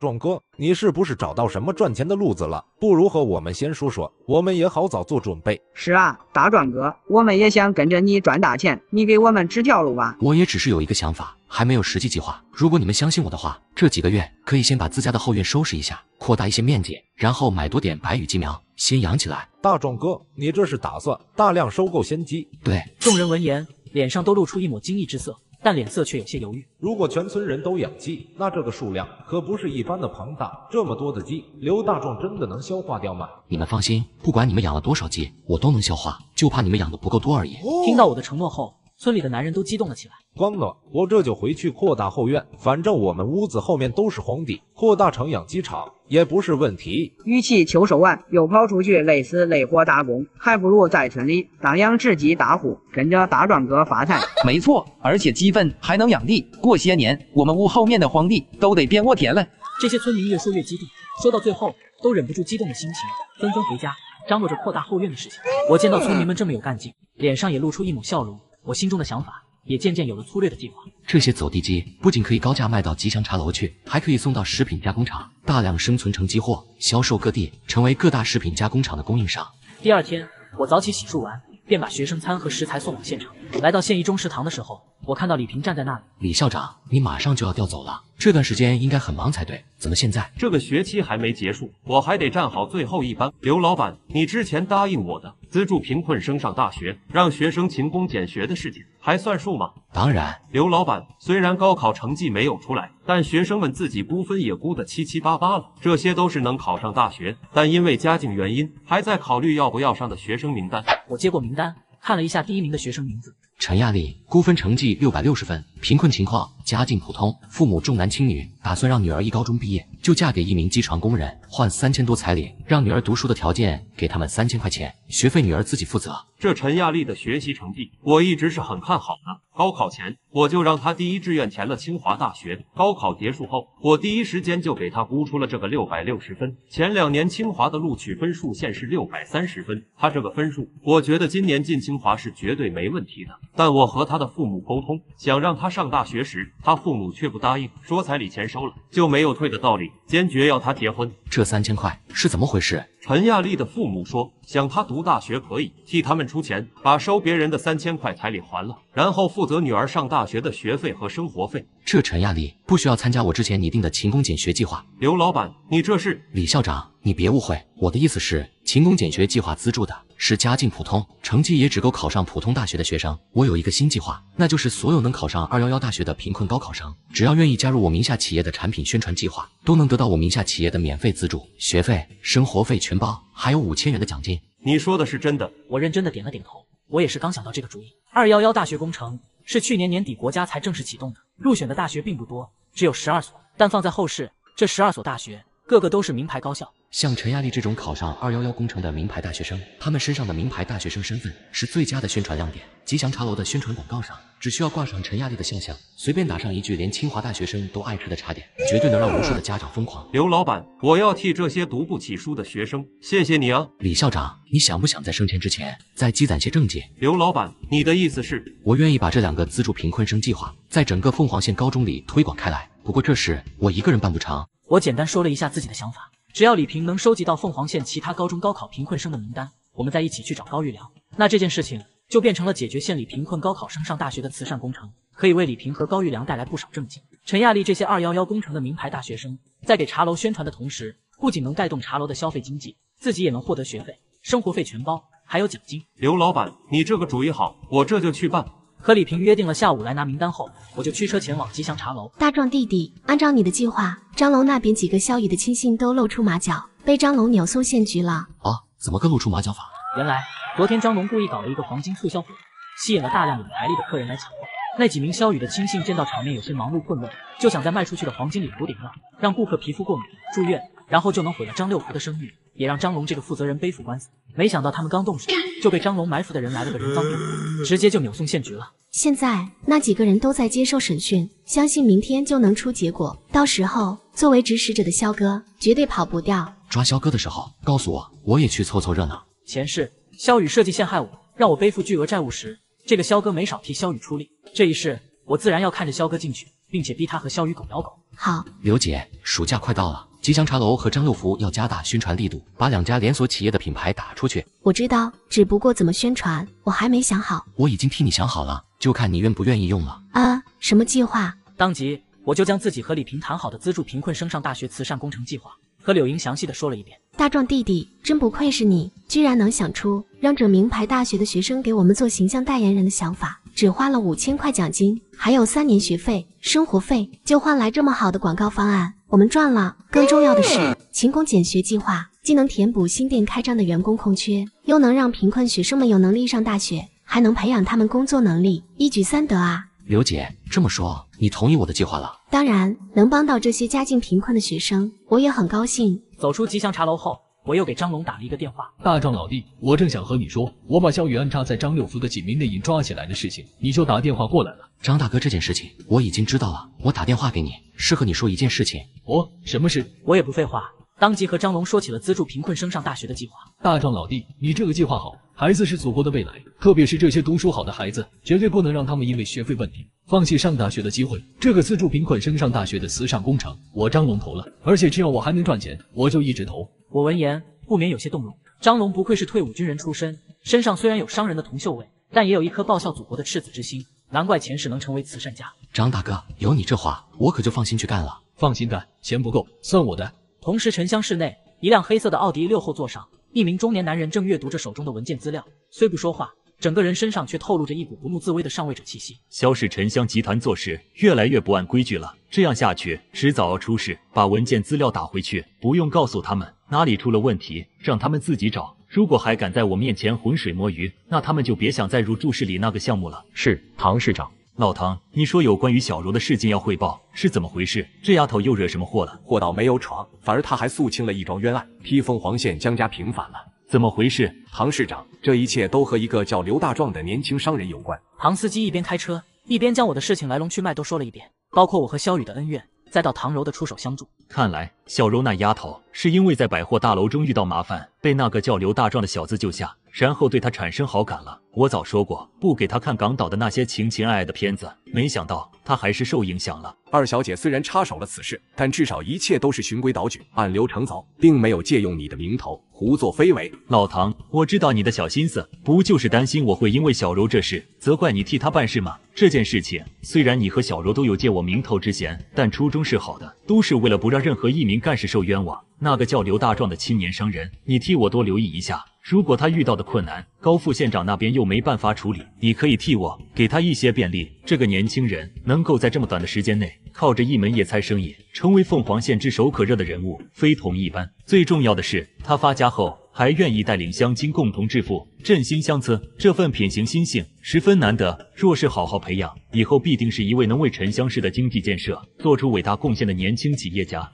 壮哥，你是不是找到什么赚钱的路子了？不如和我们先说说，我们也好早做准备。是啊，大壮哥，我们也想跟着你赚大钱，你给我们指条路吧。我也只是有一个想法，还没有实际计划。如果你们相信我的话，这几个月可以先把自家的后院收拾一下，扩大一些面积，然后买多点白羽鸡苗，先养起来。大壮哥，你这是打算大量收购鲜鸡？对，众人闻言，脸上都露出一抹惊异之色。但脸色却有些犹豫。如果全村人都养鸡，那这个数量可不是一般的庞大。这么多的鸡，刘大壮真的能消化掉吗？你们放心，不管你们养了多少鸡，我都能消化，就怕你们养的不够多而已。听到我的承诺后，村里的男人都激动了起来。光了，我这就回去扩大后院。反正我们屋子后面都是荒地，扩大成养鸡场也不是问题。与其秋收完又跑出去累死累活打工，还不如在村里当养殖鸡大户，跟着大壮哥发财。没错，而且鸡粪还能养地，过些年我们屋后面的荒地都得变沃田了。这些村民越说越激动，说到最后都忍不住激动的心情，纷纷回家张罗着扩大后院的事情。我见到村民们这么有干劲，脸上也露出一抹笑容。我心中的想法也渐渐有了粗略的计划。这些走地鸡不仅可以高价卖到吉祥茶楼去，还可以送到食品加工厂，大量生存成鸡货，销售各地，成为各大食品加工厂的供应商。第二天，我早起洗漱完，便把学生餐和食材送往现场。来到县一中食堂的时候，我看到李平站在那里。李校长，你马上就要调走了，这段时间应该很忙才对，怎么现在？这个学期还没结束，我还得站好最后一班。刘老板，你之前答应我的资助贫困生上大学，让学生勤工俭学的事情，还算数吗？当然。刘老板，虽然高考成绩没有出来，但学生们自己估分也估得七七八八了，这些都是能考上大学，但因为家境原因，还在考虑要不要上的学生名单。我接过名单，看了一下第一名的学生名字。陈亚丽，估分成绩六百六十分，贫困情况，家境普通，父母重男轻女，打算让女儿一高中毕业就嫁给一名机床工人，换三千多彩礼，让女儿读书的条件给他们三千块钱，学费女儿自己负责。这陈亚丽的学习成绩，我一直是很看好的。高考前，我就让她第一志愿填了清华大学。高考结束后，我第一时间就给她估出了这个六百六十分。前两年清华的录取分数线是六百三十分，她这个分数，我觉得今年进清华是绝对没问题的。但我和他的父母沟通，想让他上大学时，他父母却不答应，说彩礼钱收了就没有退的道理，坚决要他结婚。这三千块是怎么回事？陈亚丽的父母说，想她读大学可以替他们出钱，把收别人的三千块彩礼还了，然后负责女儿上大学的学费和生活费。这陈亚丽不需要参加我之前拟定的勤工俭学计划。刘老板，你这是？李校长，你别误会，我的意思是，勤工俭学计划资助的是家境普通、成绩也只够考上普通大学的学生。我有一个新计划，那就是所有能考上二幺幺大学的贫困高考生，只要愿意加入我名下企业的产品宣传计划，都能得到我名下企业的免费资助，学费、生活费全包，还有五千元的奖金。你说的是真的？我认真的点了点头。我也是刚想到这个主意。二幺幺大学工程是去年年底国家才正式启动的，入选的大学并不多，只有十二所。但放在后世，这十二所大学个个都是名牌高校。像陈亚丽这种考上二幺幺工程的名牌大学生，他们身上的名牌大学生身份是最佳的宣传亮点。吉祥茶楼的宣传广告上，只需要挂上陈亚丽的肖像，随便打上一句连清华大学生都爱吃的茶点，绝对能让无数的家长疯狂。刘老板，我要替这些读不起书的学生，谢谢你啊！李校长，你想不想在升迁之前再积攒些政绩？刘老板，你的意思是？我愿意把这两个资助贫困生计划在整个凤凰县高中里推广开来，不过这事我一个人办不成。我简单说了一下自己的想法。只要李平能收集到凤凰县其他高中高考贫困生的名单，我们再一起去找高玉良，那这件事情就变成了解决县里贫困高考生上大学的慈善工程，可以为李平和高玉良带来不少政绩。陈亚丽这些二幺幺工程的名牌大学生，在给茶楼宣传的同时，不仅能带动茶楼的消费经济，自己也能获得学费、生活费全包，还有奖金。刘老板，你这个主意好，我这就去办。和李平约定了下午来拿名单后，我就驱车前往吉祥茶楼。大壮弟弟，按照你的计划，张龙那边几个萧雨的亲信都露出马脚，被张龙扭送县局了。啊，怎么个露出马脚法？原来昨天张龙故意搞了一个黄金促销活动，吸引了大量有财力的客人来抢购。那几名萧雨的亲信见到场面有些忙碌混乱，就想在卖出去的黄金里补点药，让顾客皮肤过敏住院，然后就能毁了张六福的声誉，也让张龙这个负责人背负官司。没想到他们刚动手，就被张龙埋伏的人来了个人赃并获，直接就扭送县局了。现在那几个人都在接受审讯，相信明天就能出结果。到时候作为指使者的肖哥绝对跑不掉。抓肖哥的时候告诉我，我也去凑凑热闹。前世肖宇设计陷害我，让我背负巨额债务时，这个肖哥没少替肖宇出力。这一世我自然要看着肖哥进去。并且逼他和肖宇狗咬狗。好，刘姐，暑假快到了，吉祥茶楼和张六福要加大宣传力度，把两家连锁企业的品牌打出去。我知道，只不过怎么宣传，我还没想好。我已经替你想好了，就看你愿不愿意用了。啊，什么计划？当即，我就将自己和李平谈好的资助贫困生上大学慈善工程计划和柳莹详细的说了一遍。大壮弟弟，真不愧是你，居然能想出让这名牌大学的学生给我们做形象代言人的想法。只花了五千块奖金，还有三年学费、生活费，就换来这么好的广告方案，我们赚了。更重要的是，勤工俭学计划既能填补新店开张的员工空缺，又能让贫困学生们有能力上大学，还能培养他们工作能力，一举三得啊！刘姐这么说，你同意我的计划了？当然，能帮到这些家境贫困的学生，我也很高兴。走出吉祥茶楼后。我又给张龙打了一个电话，大壮老弟，我正想和你说，我把肖雨安插在张六福的几名内应抓起来的事情，你就打电话过来了。张大哥，这件事情我已经知道了，我打电话给你是和你说一件事情。哦，什么事？我也不废话，当即和张龙说起了资助贫困生上大学的计划。大壮老弟，你这个计划好，孩子是祖国的未来，特别是这些读书好的孩子，绝对不能让他们因为学费问题放弃上大学的机会。这个资助贫困生上大学的慈善工程，我张龙投了，而且只要我还能赚钱，我就一直投。我闻言。不免有些动容。张龙不愧是退伍军人出身，身上虽然有商人的铜锈味，但也有一颗报效祖国的赤子之心，难怪前世能成为慈善家。张大哥，有你这话，我可就放心去干了。放心干，钱不够算我的。同时，沉香室内，一辆黑色的奥迪六后座上，一名中年男人正阅读着手中的文件资料，虽不说话。整个人身上却透露着一股不怒自威的上位者气息。萧氏沉香集团做事越来越不按规矩了，这样下去迟早要出事。把文件资料打回去，不用告诉他们哪里出了问题，让他们自己找。如果还敢在我面前浑水摸鱼，那他们就别想再入注室里那个项目了。是唐市长。老唐，你说有关于小柔的事情要汇报，是怎么回事？这丫头又惹什么祸了？祸倒没有闯，反而她还肃清了一桩冤案，披风黄线江家平反了。怎么回事，唐市长？这一切都和一个叫刘大壮的年轻商人有关。唐司机一边开车，一边将我的事情来龙去脉都说了一遍，包括我和萧雨的恩怨，再到唐柔的出手相助。看来小柔那丫头是因为在百货大楼中遇到麻烦，被那个叫刘大壮的小子救下，然后对他产生好感了。我早说过，不给他看港岛的那些情情爱爱的片子，没想到他还是受影响了。二小姐虽然插手了此事，但至少一切都是循规蹈矩、按流程走，并没有借用你的名头胡作非为。老唐，我知道你的小心思，不就是担心我会因为小柔这事责怪你替她办事吗？这件事情虽然你和小柔都有借我名头之嫌，但初衷是好的，都是为了不让任何一名干事受冤枉。那个叫刘大壮的青年商人，你替我多留意一下。如果他遇到的困难，高副县长那边又没办法处理，你可以替我给他一些便利。这个年轻人能够在这么短的时间内，靠着一门野菜生意，成为凤凰县炙手可热的人物，非同一般。最重要的是，他发家后还愿意带领乡亲共同致富，振兴乡村，这份品行心性十分难得。若是好好培养，以后必定是一位能为沉乡市的经济建设做出伟大贡献的年轻企业家。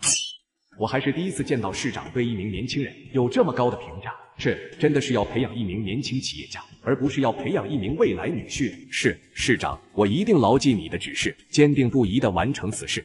我还是第一次见到市长对一名年轻人有这么高的评价。是，真的是要培养一名年轻企业家，而不是要培养一名未来女婿。是，市长，我一定牢记你的指示，坚定不移地完成此事。